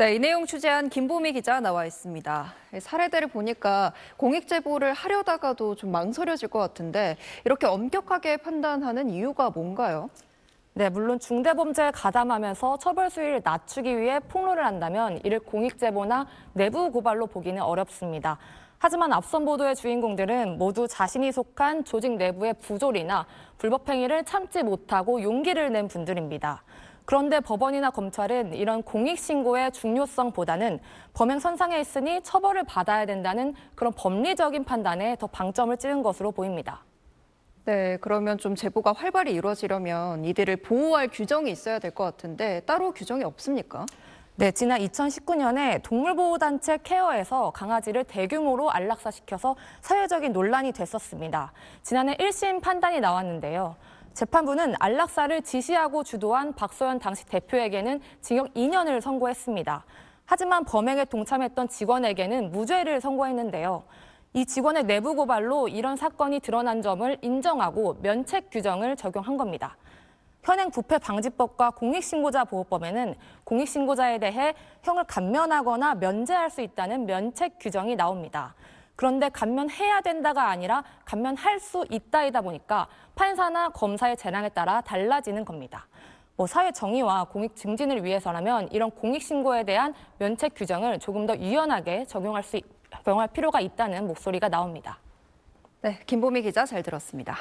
네, 이 내용 취재한 김보미 기자 나와 있습니다. 사례들을 보니까 공익 제보를 하려다가도 좀 망설여질 것 같은데 이렇게 엄격하게 판단하는 이유가 뭔가요? 네, 물론 중대범죄에 가담하면서 처벌 수위를 낮추기 위해 폭로를 한다면 이를 공익 제보나 내부 고발로 보기는 어렵습니다. 하지만 앞선 보도의 주인공들은 모두 자신이 속한 조직 내부의 부조리나 불법행위를 참지 못하고 용기를 낸 분들입니다. 그런데 법원이나 검찰은 이런 공익신고의 중요성보다는 범행 선상에 있으니 처벌을 받아야 된다는 그런 법리적인 판단에 더 방점을 찍은 것으로 보입니다. 네, 그러면 좀 제보가 활발히 이루어지려면 이들을 보호할 규정이 있어야 될 것 같은데 따로 규정이 없습니까? 네, 지난 2019년에 동물보호단체 케어에서 강아지를 대규모로 안락사시켜서 사회적인 논란이 됐었습니다. 지난해 1심 판단이 나왔는데요. 재판부는 안락사를 지시하고 주도한 박소연 당시 대표에게는 징역 2년을 선고했습니다. 하지만 범행에 동참했던 직원에게는 무죄를 선고했는데요. 이 직원의 내부 고발로 이런 사건이 드러난 점을 인정하고 면책 규정을 적용한 겁니다. 현행 부패 방지법과 공익신고자 보호법에는 공익신고자에 대해 형을 감면하거나 면제할 수 있다는 면책 규정이 나옵니다. 그런데 감면해야 된다가 아니라 감면할 수 있다이다 보니까 판사나 검사의 재량에 따라 달라지는 겁니다. 뭐 사회 정의와 공익 증진을 위해서라면 이런 공익 신고에 대한 면책 규정을 조금 더 유연하게 적용할 수 적용할 필요가 있다는 목소리가 나옵니다. 네, 김보미 기자 잘 들었습니다.